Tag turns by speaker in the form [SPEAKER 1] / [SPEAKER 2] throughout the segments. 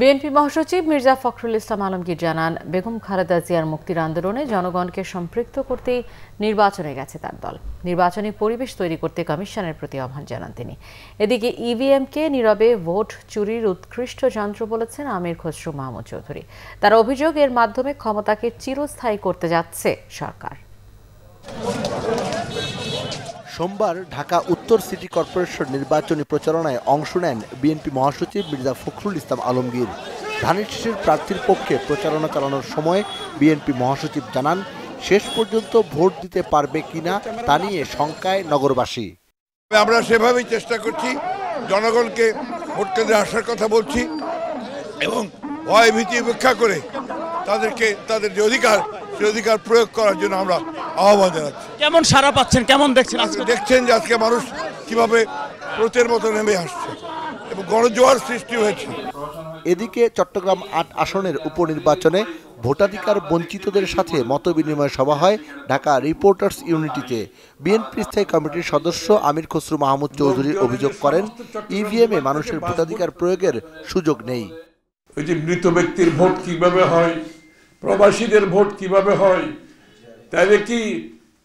[SPEAKER 1] BNP মহাসচিব মির্জা ফখরুল ইসলাম আলমগীর জানান, বেগম খালেদা জিয়ার মুক্তির আন্দোলনে জনগণকে সম্পৃক্ত করতেই নির্বাচনে গেছে তার দল। নির্বাচনী পরিবেশ তৈরি করতে কমিশনের প্রতি আহ্বান জানান তিনি। এদিকে ইভিএমকে নীরবে ভোট চুরির উৎকৃষ্ট যন্ত্র বলেছেন আমির খসরু মাহমুদ চৌধুরী। তার অভিযোগ, এর মাধ্যমে ক্ষমতাকে চিরস্থায়ী করতে যাচ্ছে সরকার।
[SPEAKER 2] সোমবার ঢাকা উত্তর সিটি কর্পোরেশন নির্বাচনী প্রচারণায় অংশ নেন বিএনপি মহাসচিব মির্জা ফখরুল ইসলাম আলমগীর। ধানের শীষের প্রার্থীর পক্ষে প্রচারণা চালানোর সময় বিএনপি মহাসচিব জানান, শেষ পর্যন্ত ভোট দিতে পারবে কিনা তা নিয়ে শঙ্কায় নগরবাসী।
[SPEAKER 3] আমরা সেভাবেই চেষ্টা করছি, জনগণকে ভোট কেন্দ্রে আসার কথা বলছি এবং ভয় ভীতি উপেক্ষা করে তাদেরকে, তাদের যে অধিকার, সে অধিকার প্রয়োগ করার জন্য আমরা আহ্বান জানাচ্ছি।
[SPEAKER 4] কেমন সারা পাচ্ছেন? কেমন দেখছেন আজকে
[SPEAKER 3] দেখছেন যে আজকে মানুষ কীভাবে স্রোতের মতো নেমে আসছে এবং গণজোয়ার সৃষ্টি হয়েছে।
[SPEAKER 2] এদিকে চট্টগ্রাম আট আসনের উপনির্বাচনে ভোটাধিকার বঞ্চিতদের সাথে মতবিনিময় সভা হয় ঢাকা রিপোর্টার্স ইউনিটিতে। বিএনপি স্থায়ী কমিটির সদস্য আমির খসরু মাহমুদ চৌধুরী অভিযোগ করেন ইভিএমে মানুষের ভোটাধিকার প্রয়োগের সুযোগ নেই।
[SPEAKER 5] ওই যে মৃত ব্যক্তির ভোট কীভাবে হয় প্রবাসীদের ভোট কীভাবে হয় তাহলে কি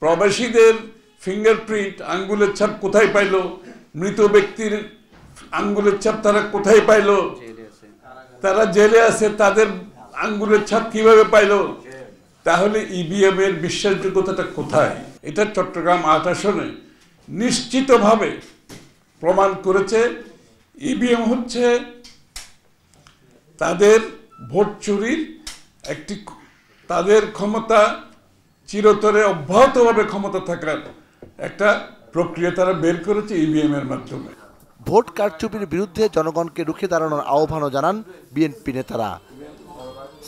[SPEAKER 5] প্রবাসীদের ফিঙ্গারপ্রিন্ট আঙ্গুলের ছাপ কোথায় পাইলো? মৃত ব্যক্তির আঙ্গুলের ছাপ তারা কোথায় পাইলো? তারা জেলে আছে তাদের আঙ্গুলের ছাপ কীভাবে পাইলো? তাহলে ইভিএম এর বিশ্বাসযোগ্যতাটা কোথায়? এটা চট্টগ্রাম আট আসনে নিশ্চিতভাবে প্রমাণ করেছে। ইভিএম হচ্ছে তাদের ভোট চুরির একটি তাদের ক্ষমতা চিরতরে অব্যাহতভাবে ক্ষমতা থাকার একটা প্রক্রিয়া তারা বের করেছে ইভিএম এর মাধ্যমে।
[SPEAKER 2] ভোট কারচুপির বিরুদ্ধে জনগণকে রুখে দাঁড়ানোর আহ্বানও জানান বিএনপি নেতারা।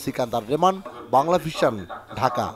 [SPEAKER 2] সিকান্দার রেমান, বাংলা ভিশন, ঢাকা।